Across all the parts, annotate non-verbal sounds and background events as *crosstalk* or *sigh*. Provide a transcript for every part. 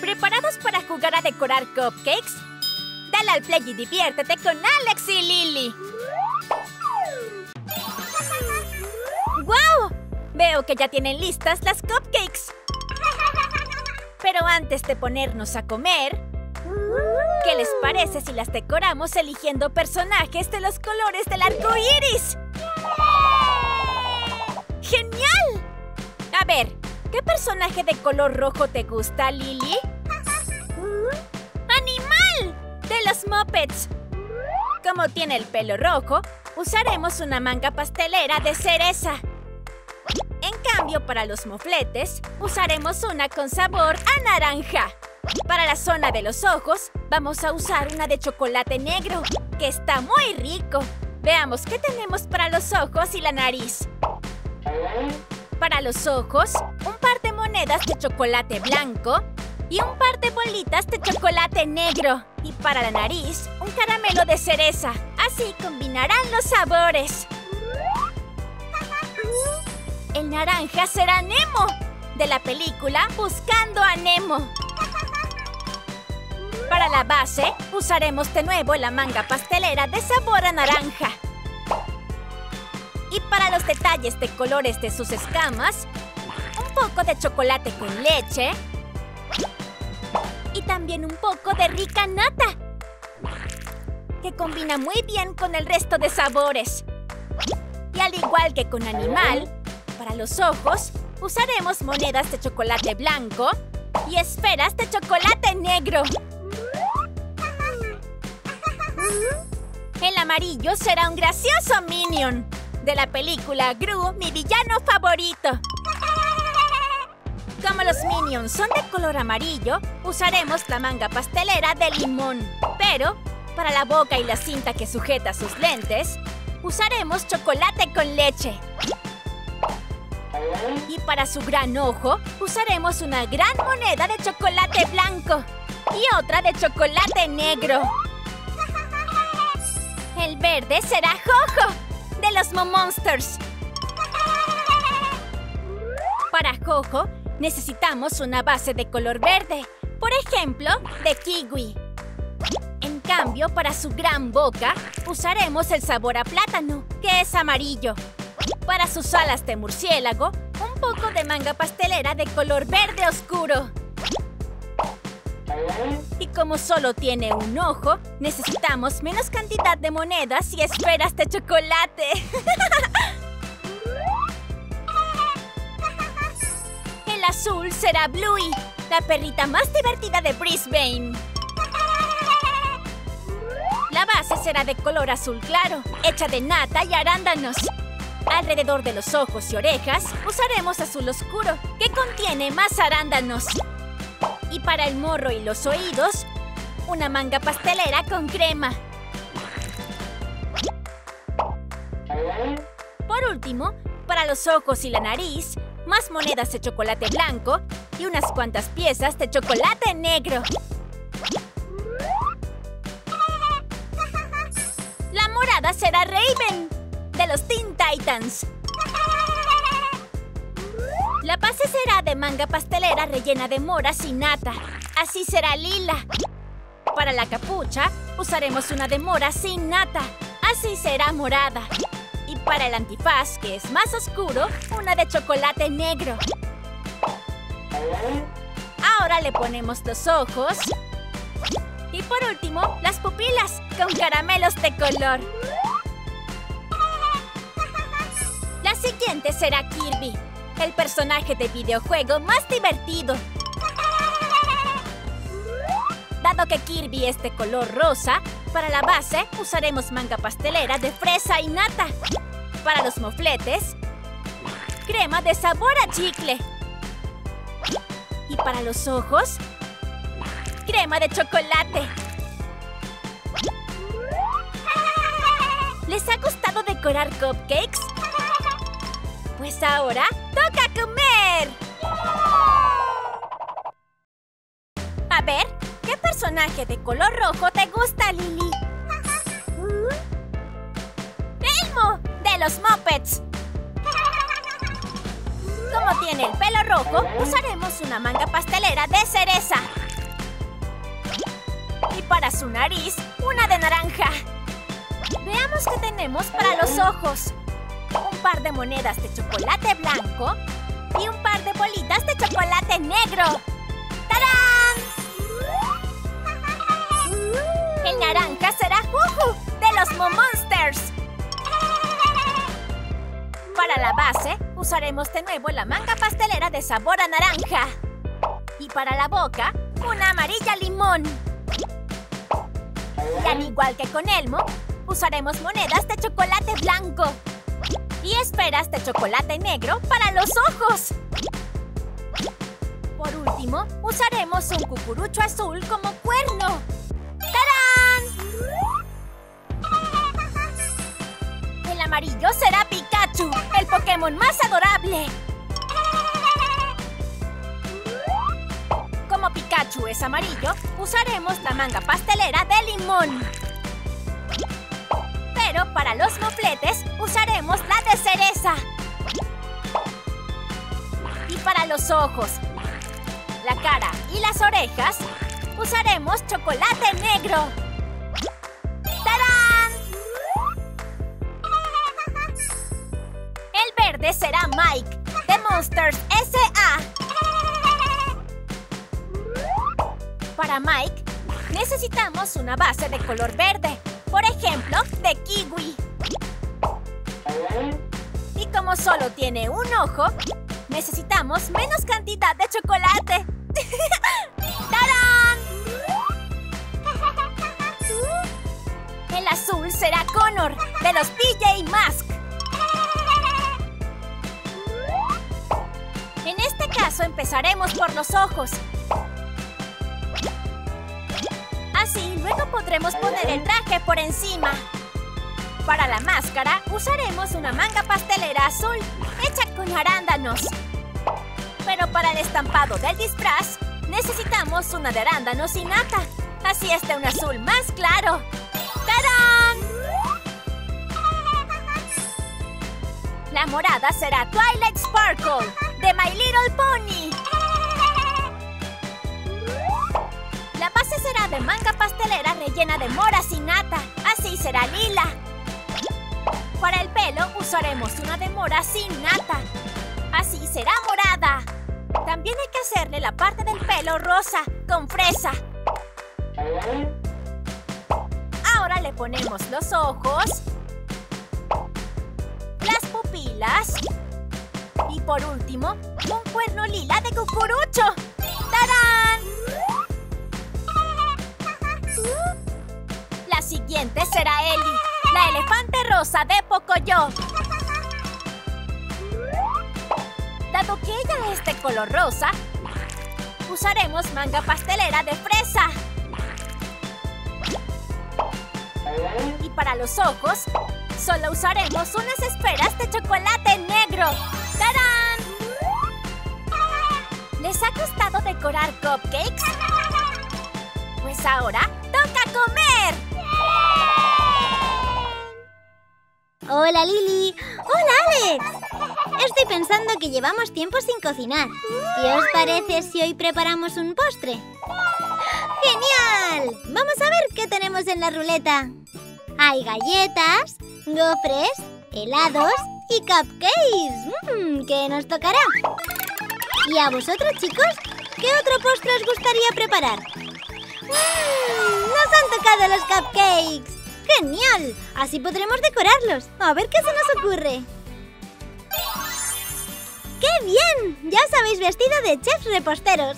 ¿Preparados para jugar a decorar cupcakes? Dale al play y diviértete con Alex y Lily. ¡Wow! Veo que ya tienen listas las cupcakes. Pero antes de ponernos a comer, ¿qué les parece si las decoramos eligiendo personajes de los colores del arco iris? ¡Genial! A ver, ¿qué personaje de color rojo te gusta, Lily? ¡Animal! De los Muppets. Como tiene el pelo rojo, usaremos una manga pastelera de cereza. En cambio, para los mofletes, usaremos una con sabor a naranja. Para la zona de los ojos, vamos a usar una de chocolate negro, que está muy rico. Veamos qué tenemos para los ojos y la nariz. Para los ojos, monedas de chocolate blanco y un par de bolitas de chocolate negro. Y para la nariz, un caramelo de cereza. Así combinarán los sabores. El naranja será Nemo, de la película Buscando a Nemo. Para la base, usaremos de nuevo la manga pastelera de sabor a naranja. Y para los detalles de colores de sus escamas, un poco de chocolate con leche y también un poco de rica nata, que combina muy bien con el resto de sabores. Y al igual que con animal, para los ojos usaremos monedas de chocolate blanco y esferas de chocolate negro. El amarillo será un gracioso Minion de la película Gru, mi villano favorito. Como los Minions son de color amarillo, usaremos la manga pastelera de limón. Pero, para la boca y la cinta que sujeta sus lentes, usaremos chocolate con leche. Y para su gran ojo, usaremos una gran moneda de chocolate blanco y otra de chocolate negro. El verde será Jojo, de los Momonsters. Para Jojo, necesitamos una base de color verde, por ejemplo, de kiwi. En cambio, para su gran boca, usaremos el sabor a plátano, que es amarillo. Para sus alas de murciélago, un poco de manga pastelera de color verde oscuro. Y como solo tiene un ojo, necesitamos menos cantidad de monedas y esferas de chocolate. *laughs* azul será Bluey, la perrita más divertida de Brisbane. La base será de color azul claro, hecha de nata y arándanos. Alrededor de los ojos y orejas usaremos azul oscuro, que contiene más arándanos. Y para el morro y los oídos, una manga pastelera con crema. Por último, para los ojos y la nariz, más monedas de chocolate blanco y unas cuantas piezas de chocolate negro. La morada será Raven, de los Teen Titans. La base será de manga pastelera rellena de moras y nata. Así será lila. Para la capucha, usaremos una de mora sin nata. Así será morada. Para el antifaz, que es más oscuro, una de chocolate negro. Ahora le ponemos los ojos. Y por último, las pupilas, con caramelos de color. La siguiente será Kirby, el personaje de videojuego más divertido. Dado que Kirby es de color rosa, para la base usaremos manga pastelera de fresa y nata. Para los mofletes, crema de sabor a chicle. Y para los ojos, crema de chocolate. ¿Les ha gustado decorar cupcakes? Pues ahora toca comer. A ver, ¿qué personaje de color rojo te gusta, Lily? *laughs* ¡Elmo! Los Muppets. Como tiene el pelo rojo, usaremos una manga pastelera de cereza. para su nariz, una de naranja. Veamos qué tenemos para los ojos. Un par de monedas de chocolate blanco y un par de bolitas de chocolate negro. ¡Tarán! El naranja será Juju de los Monsters. Para la base, usaremos de nuevo la manga pastelera de sabor a naranja. Y para la boca, una amarilla limón. Y al igual que con Elmo, usaremos monedas de chocolate blanco. Y esferas de chocolate negro para los ojos. Por último, usaremos un cucurucho azul como cuerno. Amarillo será Pikachu, el Pokémon más adorable. Como Pikachu es amarillo, usaremos la manga pastelera de limón. Pero para los mofletes, usaremos la de cereza. Y para los ojos, la cara y las orejas, usaremos chocolate negro. Será Mike, de Monsters S.A. Para Mike, necesitamos una base de color verde, por ejemplo, de kiwi. Y como solo tiene un ojo, necesitamos menos cantidad de chocolate. *laughs* ¡Tarán! El azul será Connor, de los PJ Mask. Caso empezaremos por los ojos. Así luego podremos poner el traje por encima. Para la máscara usaremos una manga pastelera azul hecha con arándanos. Pero para el estampado del disfraz necesitamos una de arándanos y nata. Así es de un azul más claro. ¡Tarán! La morada será Twilight Sparkle, de My Little Pony. La base será de manga pastelera rellena de moras y nata. Así será lila. Para el pelo usaremos una de mora sin nata. Así será morada. También hay que hacerle la parte del pelo rosa, con fresa. Ahora le ponemos los ojos, las pupilas por último, un cuerno lila de cucurucho. ¡Tarán! La siguiente será Ellie, la elefante rosa de Pocoyo. Dado que ella es de color rosa, usaremos manga pastelera de fresa. Y para los ojos, solo usaremos unas esferas de chocolate negro. ¿Les ha gustado decorar cupcakes? Pues ahora toca comer. Hola Lili. Hola Alex. Estoy pensando que llevamos tiempo sin cocinar. ¿Qué os parece si hoy preparamos un postre? ¡Genial! Vamos a ver qué tenemos en la ruleta. Hay galletas, gofres, helados y cupcakes. Mmm, ¿Qué nos tocará? ¿Y a vosotros, chicos? ¿Qué otro postre os gustaría preparar? ¡Mmm! ¡Nos han tocado los cupcakes! ¡Genial! Así podremos decorarlos. A ver qué se nos ocurre. ¡Qué bien! Ya os habéis vestido de chefs reposteros.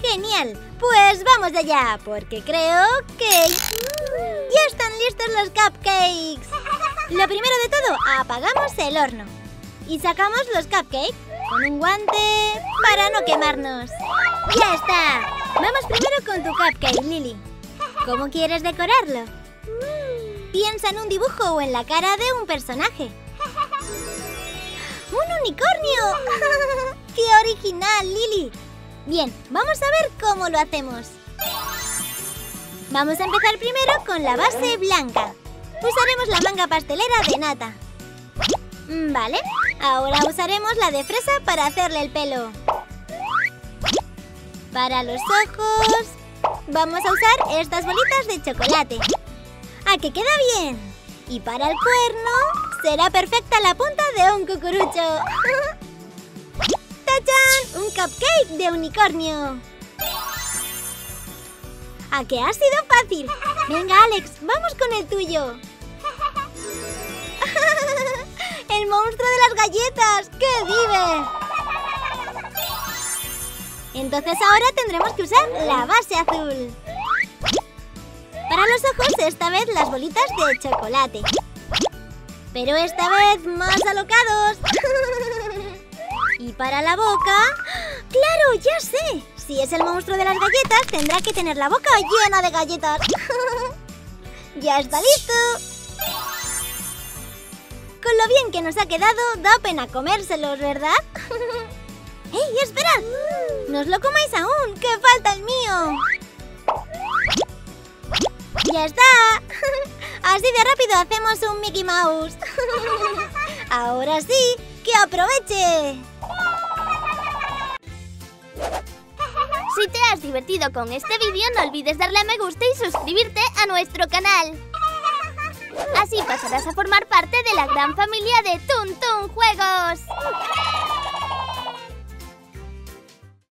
*laughs* Genial. Pues vamos allá, porque creo que... ¡Ya están listos los cupcakes! Lo primero de todo, apagamos el horno. Y sacamos los cupcakes con un guante para no quemarnos. ¡Ya está! Vamos primero con tu cupcake, Lily. ¿Cómo quieres decorarlo? Piensa en un dibujo o en la cara de un personaje. ¡Un unicornio! *laughs* ¡Qué original, Lily! Bien, vamos a ver cómo lo hacemos. Vamos a empezar primero con la base blanca. Usaremos la manga pastelera de nata. Mm, Vale, ahora usaremos la de fresa para hacerle el pelo. Para los ojos, vamos a usar estas bolitas de chocolate. ¡A que queda bien! Y para el cuerno, será perfecta la punta de un cucurucho. *laughs* ¡Tachán! ¡Un cupcake de unicornio! ¿A que ha sido fácil? Venga, Alex, vamos con el tuyo. *laughs* ¡El monstruo de las galletas! ¡Qué vive! Entonces ahora tendremos que usar la base azul. Para los ojos, esta vez las bolitas de chocolate. Pero esta vez más alocados. *laughs* y para la boca... ¡Claro, ya sé! Si es el monstruo de las galletas, tendrá que tener la boca llena de galletas. *laughs* ¡Ya está listo! Con lo bien que nos ha quedado, da pena comérselos, ¿verdad? *laughs* ¡Ey, esperad! ¡No os lo comáis aún! ¡Que falta el mío! ¡Ya está! *laughs* Así de rápido hacemos un Mickey Mouse. *laughs* Ahora sí, que aproveche. Si te has divertido con este vídeo, no olvides darle a me gusta y suscribirte a nuestro canal. Así pasarás a formar parte de la gran familia de Toon Toon Juegos.